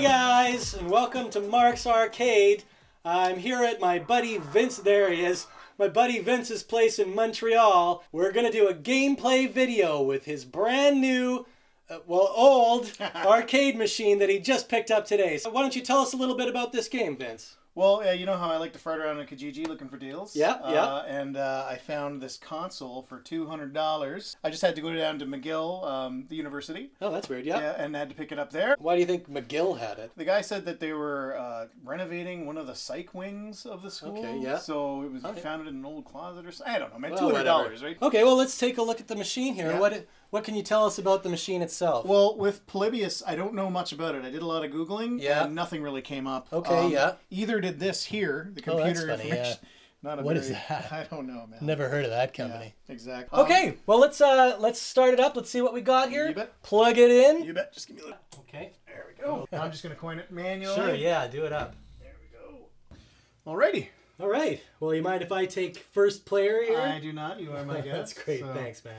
guys, and welcome to Mark's Arcade. I'm here at my buddy Vince. There he is. My buddy Vince's place in Montreal. We're gonna do a gameplay video with his brand new, uh, well, old arcade machine that he just picked up today. So why don't you tell us a little bit about this game, Vince? Well, yeah, you know how I like to fart around in Kijiji looking for deals? Yeah, uh, yeah. And uh, I found this console for $200. I just had to go down to McGill, um, the university, Oh, that's weird. Yeah. yeah, and had to pick it up there. Why do you think McGill had it? The guy said that they were uh, renovating one of the psych wings of the school. Okay, yeah. So it was Okay. found it in an old closet or something. I don't know, man. Well, $200, whatever. right? Okay, well, let's take a look at the machine here. Yeah. What what can you tell us about the machine itself? Well, with Polybius, I don't know much about it. I did a lot of Googling, Yeah. and nothing really came up. Um, Okay, yeah. Either did this here, the computer Oh, that's computer funny, information. Not a What is very- that? I don't know, man. Never heard of that Yeah, company. exactly. Okay, well let's uh let's start it up. Let's see what we got here. You bet. Plug it in. You bet. Just give me a little. Okay. There we go. I'm just gonna coin it manually. Sure, yeah, do it up. There we go. Alrighty. All right. Well, you mind if I take first player here? I do not. You are my guest. That's great. so- Thanks, man.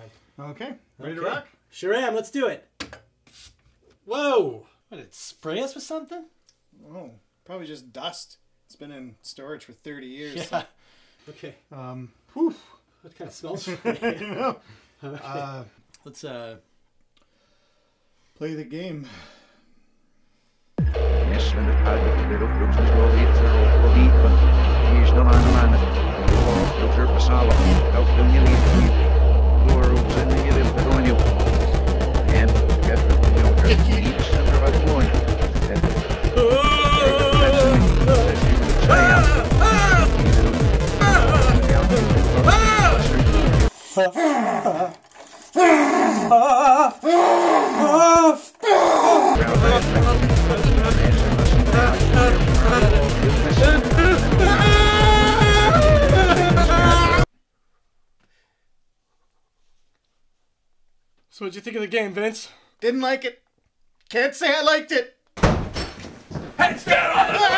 Okay. Ready Okay. to rock? Sure am. Let's do it. Whoa! What did it spray us with something? Oh, probably just dust. It's been in storage for 30 years. Yeah. Okay. Um. Whew. What kind of smells? you know. Okay. Uh, Let's uh. play the game. Mesmen het huidige So, what'd you think of the game, Vince? Didn't like it. Can't say I liked it. Heads down on the